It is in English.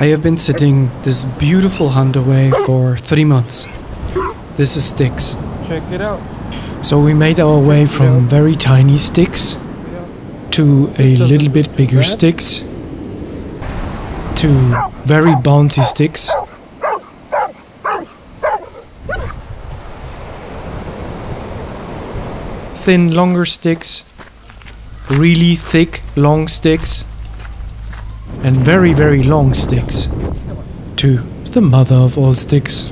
I have been sitting this beautiful Huntaway for three months. This is sticks. Check it out. So we made our way from very tiny sticks to a little bit bigger sticks to very bouncy sticks. Thin, longer sticks, really thick, long sticks, and very, very long sticks to the mother of all sticks.